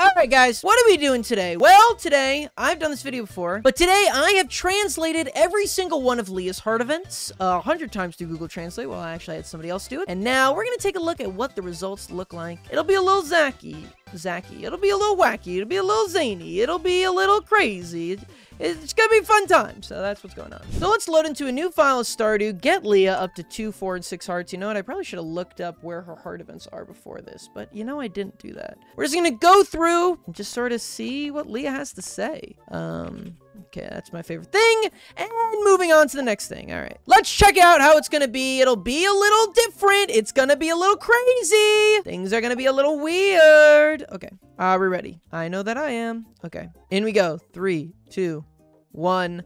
Alright guys, what are we doing today? Well, today, I've done this video before, but today I have translated every single one of Leah's heart events a uh, hundred times through Google Translate. Well, I actually had somebody else do it. And now we're gonna take a look at what the results look like. It'll be a little zacky. Zacky. It'll be a little wacky. It'll be a little zany. It'll be a little crazy. It's gonna be fun time. So that's what's going on. So let's load into a new file of Stardew, get Leah up to two, four, and six hearts. You know what? I probably should have looked up where her heart events are before this, but you know I didn't do that. We're just gonna go through and just sort of see what Leah has to say. Um, Okay, that's my favorite thing. And moving on to the next thing. All right. Let's check out how it's to be. It'll be a little different. It's to be a little crazy. Things are to be a little weird. Okay. Are we ready? I know that I am. Okay. In we go. Three, two, one.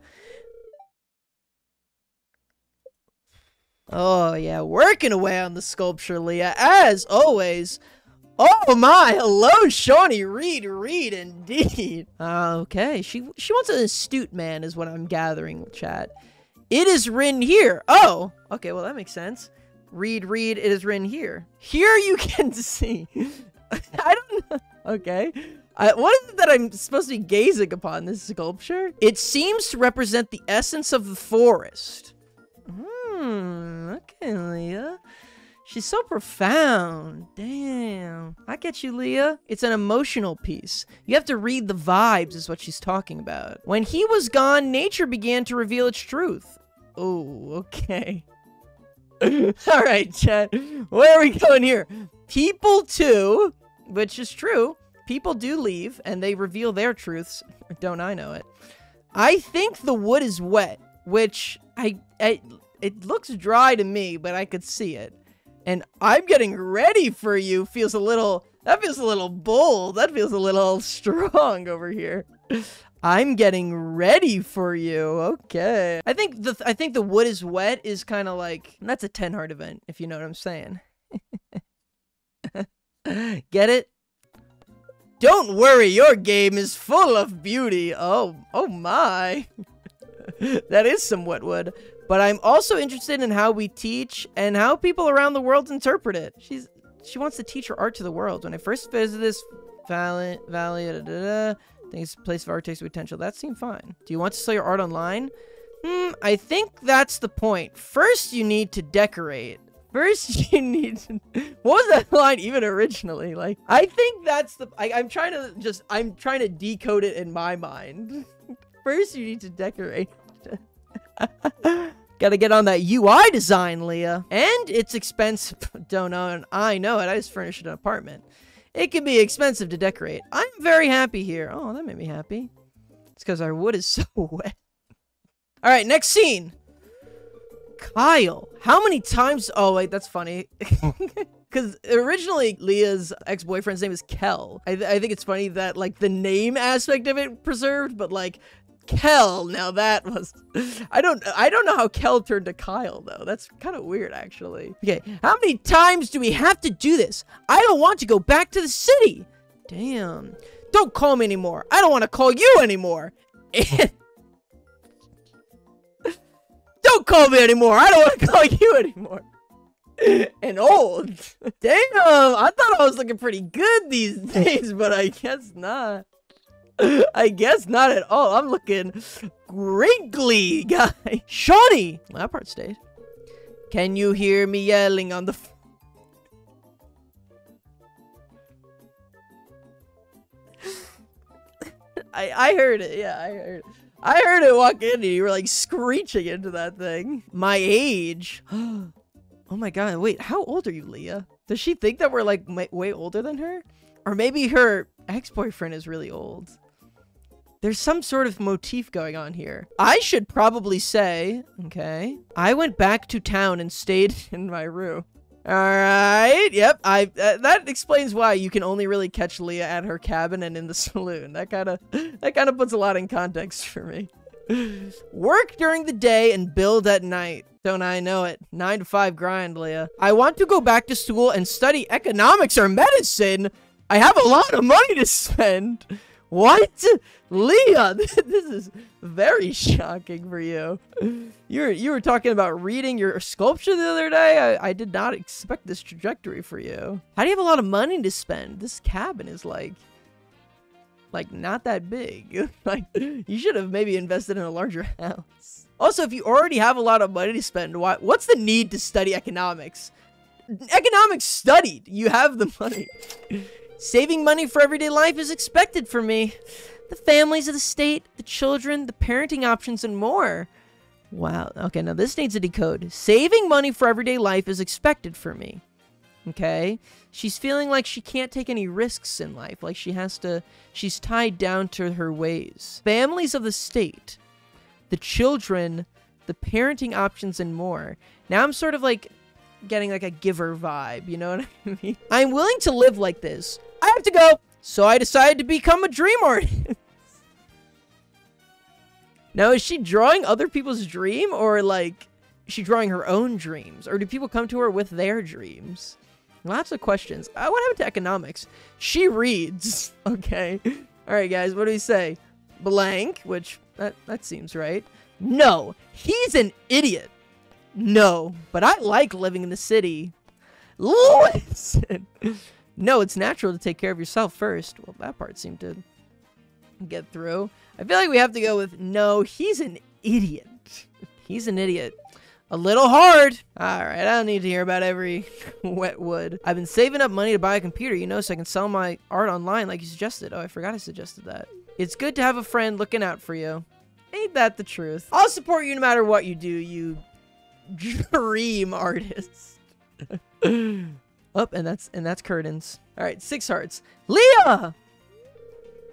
Oh, yeah. Working away on the sculpture, Leah. As always. Oh my, hello, Shawnee Reed, Reed indeed. Uh, okay, she she wants an astute man is what I'm gathering, chat. It is written here. Oh, okay, well that makes sense. Read, read, it is written here. Here you can see. I don't know. Okay. I, what is it that I'm supposed to be gazing upon this sculpture? It seems to represent the essence of the forest. Hmm, okay, Leah. She's so profound. Damn. I get you, Leah. It's an emotional piece. You have to read the vibes, is what she's talking about. When he was gone, nature began to reveal its truth. Oh, okay. All right, chat. Where are we going here? People, too, which is true. People do leave, and they reveal their truths. Don't I know it? I think the wood is wet, which I, I it looks dry to me, but I could see it. And I'm getting ready for you feels a little, that feels a little bold. That feels a little strong over here. I'm getting ready for you. Okay. I think the I think the wood is wet is kind of like that's a 10 heart event if you know what I'm saying. Get it? Don't worry, your game is full of beauty. Oh, oh my. that is some wet wood but I'm also interested in how we teach and how people around the world interpret it. She's she wants to teach her art to the world. When I first visited this valley, valley, da, da, da, I think it's a place of artistic potential. That seemed fine. Do you want to sell your art online? Hmm, I think that's the point. First, you need to decorate. First, you need to... What was that line even originally? Like, I think that's the... I, I'm trying to just... I'm trying to decode it in my mind. First, you need to decorate. Gotta get on that UI design, Leah. And it's expensive. Don't know, and I know it. I just furnished an apartment. It can be expensive to decorate. I'm very happy here. Oh, that made me happy. It's because our wood is so wet. All right, next scene. Kyle. How many times? Oh, wait, that's funny. Because originally Leah's ex-boyfriend's name is Kel. I, th I think it's funny that like the name aspect of it preserved, but like Kel. Now that was I don't I don't know how Kel turned to Kyle though. That's kind of weird actually. Okay, how many times do we have to do this? I don't want to go back to the city. Damn. Don't call me anymore. I don't want to call you anymore. don't call me anymore. I don't want to call you anymore. and old. Damn, I thought I was looking pretty good these days, but I guess not. I guess not at all. I'm looking wrinkly, guy. Shawnee! That part stayed. Can you hear me yelling on the... I, I heard it. Yeah, I heard it. I heard it walk in and you were like screeching into that thing. My age. oh my god. Wait, how old are you, Leah? Does she think that we're like way older than her? Or maybe her ex-boyfriend is really old. There's some sort of motif going on here. I should probably say, okay, I went back to town and stayed in my room. All right. Yep. I uh, that explains why you can only really catch Leah at her cabin and in the saloon. That kind of that kind of puts a lot in context for me. Work during the day and build at night. Don't I know it? 9 to 5 grind, Leah. I want to go back to school and study economics or medicine. I have a lot of money to spend. What? Leah, this is very shocking for you. You were, you were talking about reading your sculpture the other day. I, I did not expect this trajectory for you. How do you have a lot of money to spend? This cabin is like like not that big. like you should have maybe invested in a larger house. Also, if you already have a lot of money to spend, why what's the need to study economics? Economics studied. You have the money. Saving money for everyday life is expected for me. The families of the state, the children, the parenting options, and more. Wow. Okay, now this needs a decode. Saving money for everyday life is expected for me. Okay? She's feeling like she can't take any risks in life. Like she has to, she's tied down to her ways. Families of the state, the children, the parenting options, and more. Now I'm sort of like getting like a giver vibe. You know what I mean? I'm willing to live like this. I have to go. So I decided to become a dream artist. now, is she drawing other people's dream or like is she drawing her own dreams? Or do people come to her with their dreams? Lots of questions. Uh, what happened to economics? She reads. Okay. All right, guys. What do we say? Blank, which that, that seems right. No, he's an idiot. No, but I like living in the city. Listen. No, it's natural to take care of yourself first. Well, that part seemed to get through. I feel like we have to go with no, he's an idiot. He's an idiot. A little hard. Alright, I don't need to hear about every wet wood. I've been saving up money to buy a computer, you know, so I can sell my art online like you suggested. Oh, I forgot I suggested that. It's good to have a friend looking out for you. Ain't that the truth? I'll support you no matter what you do, you dream artist. Up, oh, and that's and that's curtains. All right, six hearts. Leah!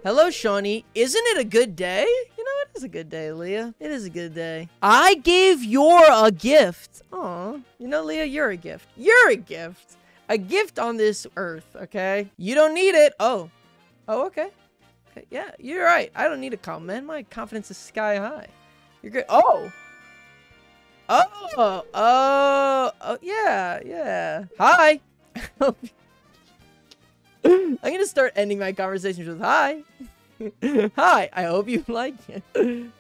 Hello, Shawnee. Isn't it a good day? You know, it is a good day, Leah. It is a good day. I gave your a gift. Aw. You know, Leah, you're a gift. You're a gift. A gift on this earth, okay? You don't need it. Oh. Oh, okay. okay. Yeah, you're right. I don't need a compliment. My confidence is sky high. You're good. Oh. Oh. Oh. Oh, yeah. Yeah. Hi. I'm gonna start ending my conversations with hi. hi, I hope you like it.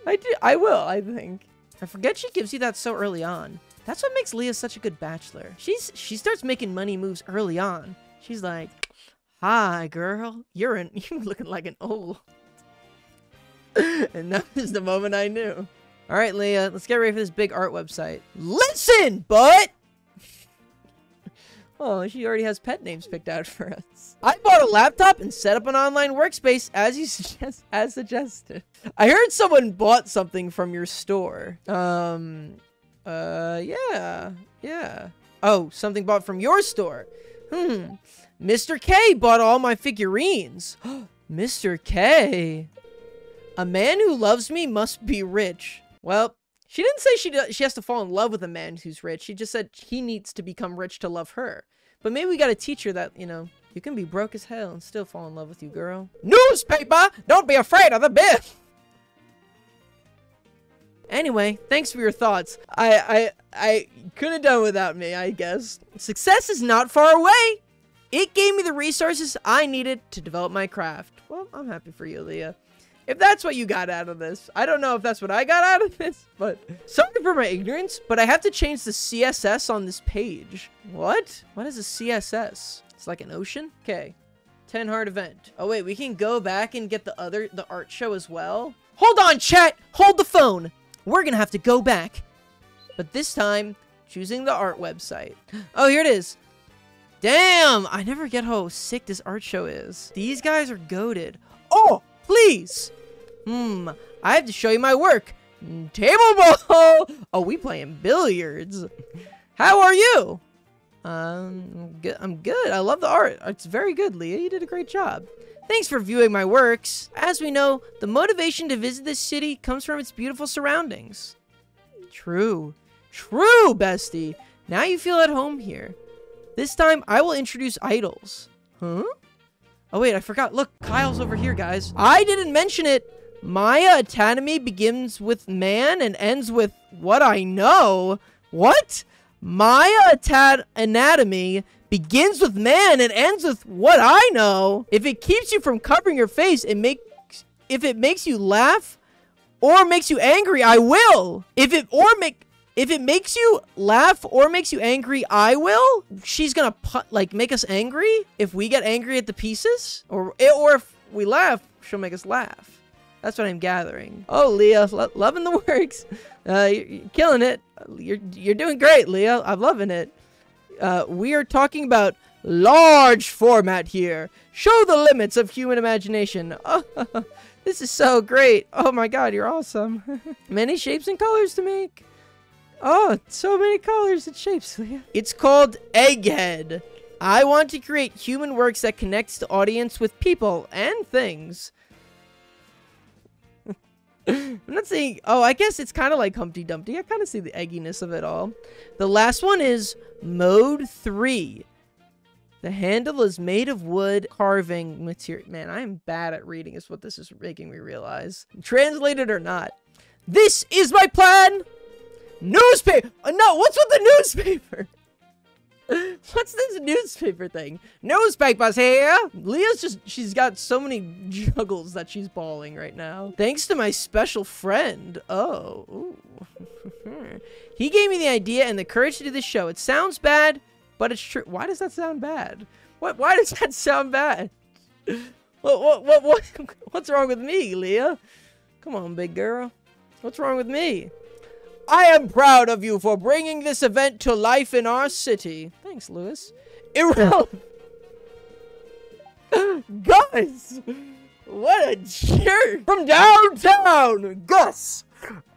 I do I will, I think. I forget she gives you that so early on. That's what makes Leah such a good bachelor. She's she starts making money moves early on. She's like, Hi girl, you're an you're looking like an old And that is the moment I knew. Alright, Leah, let's get ready for this big art website. Listen, but Oh, she already has pet names picked out for us. I bought a laptop and set up an online workspace as you suggest as suggested. I heard someone bought something from your store. Um, uh, yeah, yeah. Oh, something bought from your store. Hmm. Mr. K bought all my figurines. Mr. K. A man who loves me must be rich. Well, she didn't say she does, she has to fall in love with a man who's rich. She just said he needs to become rich to love her. But maybe we gotta teach her that, you know, you can be broke as hell and still fall in love with you, girl. Newspaper! Don't be afraid of the biff! Anyway, thanks for your thoughts. I I I couldn't have done without me, I guess. Success is not far away. It gave me the resources I needed to develop my craft. Well, I'm happy for you, Leah if that's what you got out of this. I don't know if that's what I got out of this, but sorry for my ignorance, but I have to change the CSS on this page. What? What is a CSS? It's like an ocean? Okay. 10 heart event. Oh wait, we can go back and get the other, the art show as well? Hold on, chat! Hold the phone! We're gonna have to go back. But this time, choosing the art website. Oh, here it is. Damn! I never get how sick this art show is. These guys are goaded. Oh! Please. Hmm, I have to show you my work. Table ball. Oh, we playing billiards. How are you? Um, good. I'm good. I love the art. It's very good, Leah. You did a great job. Thanks for viewing my works. As we know, the motivation to visit this city comes from its beautiful surroundings. True. True, bestie. Now you feel at home here. This time, I will introduce idols. Huh? Oh, wait, I forgot. Look, Kyle's over here, guys. I didn't mention it. Maya Anatomy begins with man and ends with what I know. What? Maya Anatomy begins with man and ends with what I know. If it keeps you from covering your face, it makes if it makes you laugh or makes you angry, I will. If it or make if it makes you laugh or makes you angry, I will. She's gonna like make us angry if we get angry at the pieces, or or if we laugh, she'll make us laugh. That's what I'm gathering. Oh, Leah, lo loving the works. Uh, you're, you're, killing it. You're you're doing great, Leah. I'm loving it. Uh, we are talking about large format here. Show the limits of human imagination. Oh, this is so great. Oh my god, you're awesome. Many shapes and colors to make. Oh, so many colors and shapes, Leah. It's called Egghead. I want to create human works that connects the audience with people and things. I'm not saying, oh, I guess it's kind of like Humpty Dumpty. I kind of see the egginess of it all. The last one is Mode 3. The handle is made of wood carving material. Man, I am bad at reading is what this is making me realize. Translated or not. This is my plan! Newspaper! Uh, no, what's with the newspaper? What's this newspaper thing? Newspapers here! Leah's just, she's got so many juggles that she's bawling right now. Thanks to my special friend. Oh, he gave me the idea and the courage to do this show. It sounds bad, but it's true. Why does that sound bad? What? Why does that sound bad? What, what, what, what, what's wrong with me, Leah? Come on, big girl. What's wrong with me? I am proud of you for bringing this event to life in our city. Thanks, Lewis. Irrelevant. Gus! What a jerk! From downtown, Gus!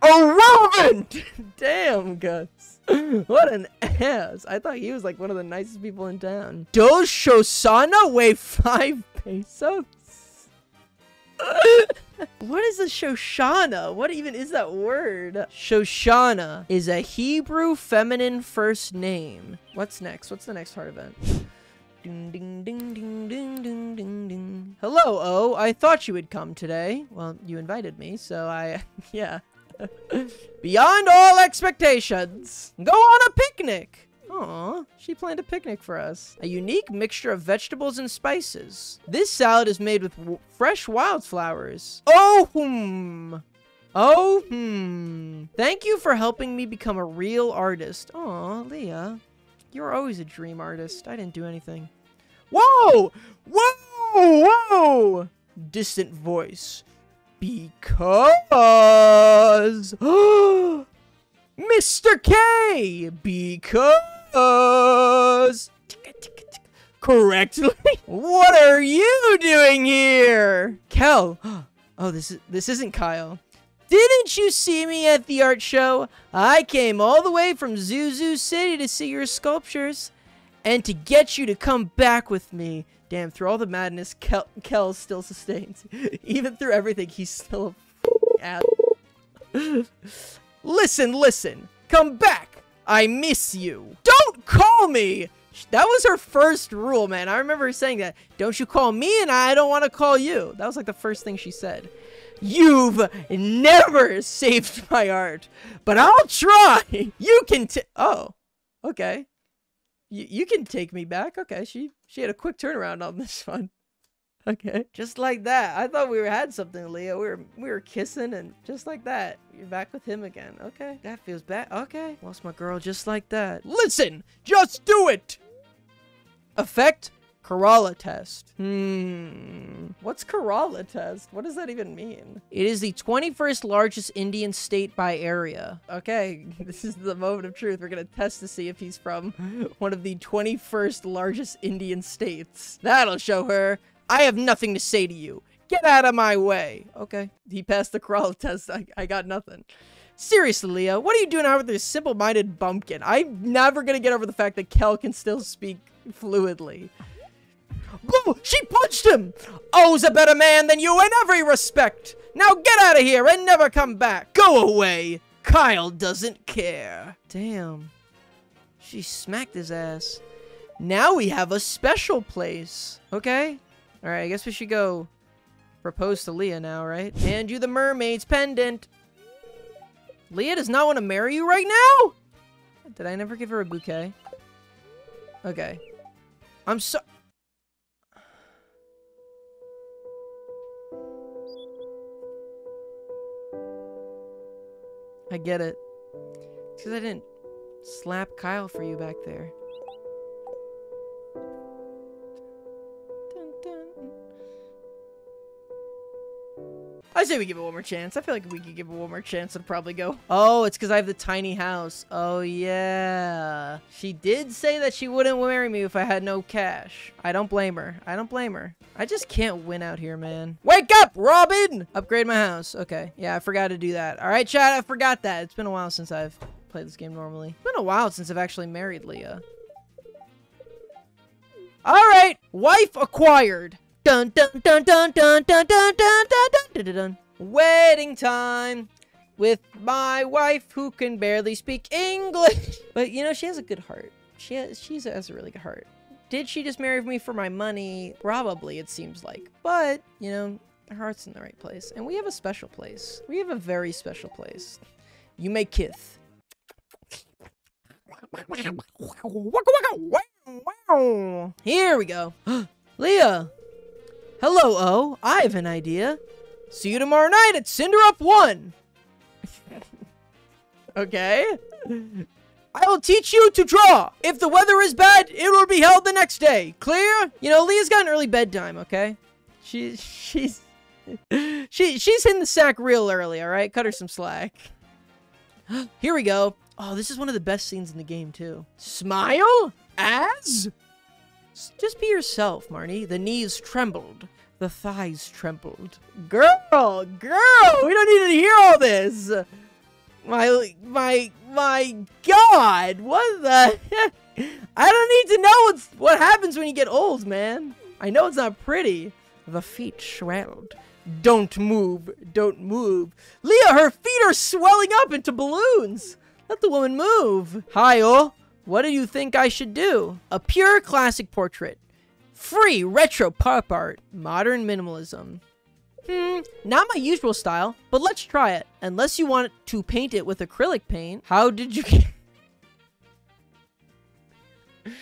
Irrelevant! Damn, Gus. What an ass. I thought he was like one of the nicest people in town. Does Shosana weigh five pesos? what is a Shoshana? What even is that word? Shoshana is a Hebrew feminine first name. What's next? What's the next heart event? Ding, ding, ding, ding, ding, ding, ding, ding. Hello, O. I thought you would come today. Well, you invited me, so I, yeah. Beyond all expectations. Go on a picnic. Aw, she planned a picnic for us. A unique mixture of vegetables and spices. This salad is made with fresh wildflowers. Oh, hmm. Oh, hmm. Thank you for helping me become a real artist. Aw, Leah. You're always a dream artist. I didn't do anything. Whoa! Whoa! Whoa! Distant voice. Because... Mr. K! Because us correctly. what are you doing here? Kel. Oh, this is this isn't Kyle. Didn't you see me at the art show? I came all the way from Zuzu City to see your sculptures and to get you to come back with me. Damn, through all the madness, Kel, Kel still sustains. Even through everything, he's still a ass. listen, listen. Come back. I miss you. Don't call me! That was her first rule, man. I remember her saying that. Don't you call me and I don't want to call you. That was like the first thing she said. You've never saved my art, but I'll try. You can t- Oh, okay. You, you can take me back. Okay, she, she had a quick turnaround on this one. Okay. Just like that. I thought we had something, Leo. We were we were kissing and just like that. You're back with him again. Okay. That feels bad. Okay. Lost my girl just like that. Listen! Just do it! Effect Kerala test. Hmm. What's Kerala test? What does that even mean? It is the 21st largest Indian state by area. Okay, this is the moment of truth. We're gonna test to see if he's from one of the 21st largest Indian states. That'll show her. I have nothing to say to you. Get out of my way. Okay. He passed the crawl test. I, I got nothing. Seriously, Leah, what are you doing out with this simple-minded bumpkin? I'm never gonna get over the fact that Kel can still speak fluidly. She punched him! O's a better man than you in every respect! Now get out of here and never come back! Go away! Kyle doesn't care. Damn. She smacked his ass. Now we have a special place. Okay? Alright, I guess we should go propose to Leah now, right? Hand you the mermaid's pendant. Leah does not want to marry you right now? Did I never give her a bouquet? Okay. I'm so- I get it. It's Because I didn't slap Kyle for you back there. Say we give it one more chance. I feel like we could give it one more chance and probably go. Oh, it's because I have the tiny house. Oh, yeah. She did say that she wouldn't marry me if I had no cash. I don't blame her. I don't blame her. I just can't win out here, man. Wake up, Robin! Upgrade my house. Okay. Yeah, I forgot to do that. All right, chat, I forgot that. It's been a while since I've played this game normally. It's been a while since I've actually married Leah. All right, wife acquired. Dun dun dun dun dun dun dun dun dun dun dun dun. Wedding time with my wife who can barely speak English. But you know, she has a good heart. She has, she has a really good heart. Did she just marry me for my money? Probably, it seems like. But, you know, her heart's in the right place. And we have a special place. We have a very special place. You may kith. Here we go. Leah. Hello, O. I have an idea. See you tomorrow night at Cinder Up 1. okay. I will teach you to draw. If the weather is bad, it will be held the next day. Clear? You know, Leah's got an early bedtime, okay? She, she's... She, she's hitting the sack real early, alright? Cut her some slack. Here we go. Oh, this is one of the best scenes in the game, too. Smile? As? Just be yourself, Marnie. The knees trembled. The thighs trembled. Girl, girl, we don't need to hear all this. My, my, my God, what the heck? I don't need to know what's, what happens when you get old, man. I know it's not pretty. The feet swelled. Don't move, don't move. Leah, her feet are swelling up into balloons. Let the woman move. Hi, oh. What do you think I should do? A pure classic portrait. Free retro pop art. Modern minimalism. Hmm, not my usual style, but let's try it. Unless you want to paint it with acrylic paint. How did you get...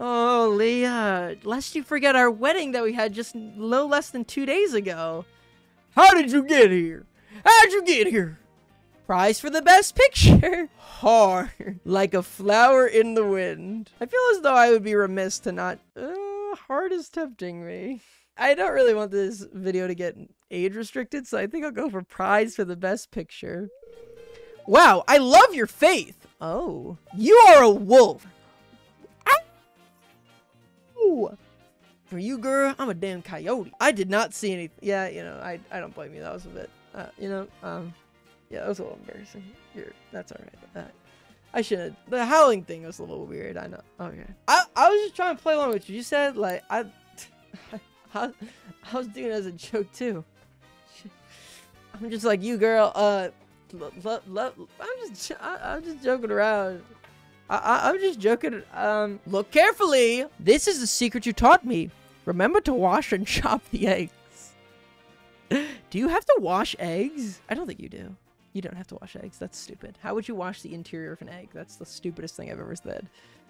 oh, Leah. Lest you forget our wedding that we had just no less than two days ago. How did you get here? How'd you get here? Prize for the best picture. Hard. Like a flower in the wind. I feel as though I would be remiss to not... Uh, hard is tempting me. I don't really want this video to get age restricted, so I think I'll go for prize for the best picture. Wow, I love your faith. Oh, you are a wolf. Ow! For you, girl, I'm a damn coyote. I did not see anything. Yeah, you know, I, I don't blame you. That was a bit, uh, you know, um, yeah, that was a little embarrassing. You're, that's all right. Uh, I should. The howling thing was a little weird. I know. Okay. I, I was just trying to play along with you. You said like I, I, I was doing it as a joke too. I'm just like you, girl. Uh, I'm just I, am just joking around. I, I'm just joking. Um, look carefully. This is the secret you taught me. Remember to wash and chop the eggs. do you have to wash eggs? I don't think you do. You don't have to wash eggs. That's stupid. How would you wash the interior of an egg? That's the stupidest thing I've ever said.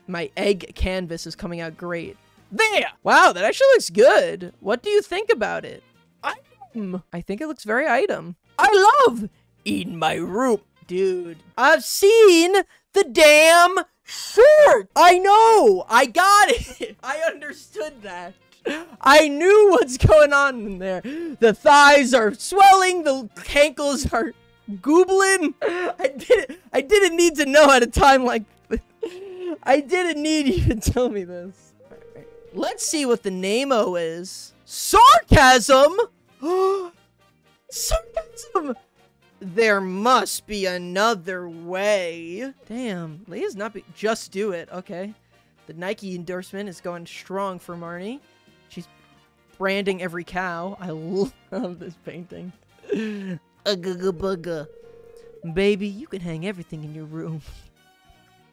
My egg canvas is coming out great. There! Wow, that actually looks good. What do you think about it? Item. I think it looks very item. I love in my room. Dude, I've seen the damn shirt. I know. I got it. I understood that. I knew what's going on in there. The thighs are swelling. The ankles are Googling? I didn't I didn't need to know at a time like. I didn't need you to tell me this. Let's see what the name-o is. Sarcasm? Sarcasm! There must be another way. Damn, Leah's not be- Just do it. Okay. The Nike endorsement is going strong for Marnie. She's branding every cow. I love this painting. Ugga bugga. Baby, you can hang everything in your room.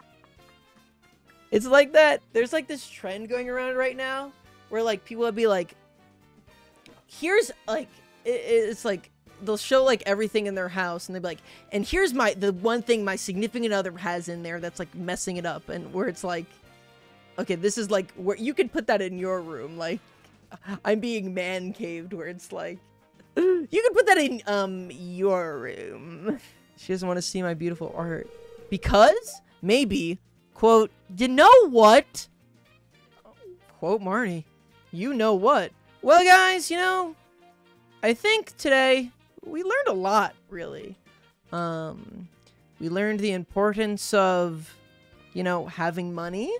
it's like that. There's like this trend going around right now where like people would be like, here's like, it, it's like, they'll show like everything in their house and they'll be like, and here's my, the one thing my significant other has in there that's like messing it up. And where it's like, okay, this is like where you could put that in your room. Like, I'm being man caved where it's like, you can put that in, um, your room. She doesn't want to see my beautiful art. Because, maybe, quote, you know what? Quote Marnie, you know what? Well, guys, you know, I think today we learned a lot, really. Um, we learned the importance of, you know, having money.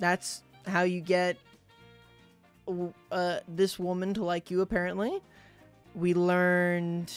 That's how you get uh, this woman to like you, apparently. We learned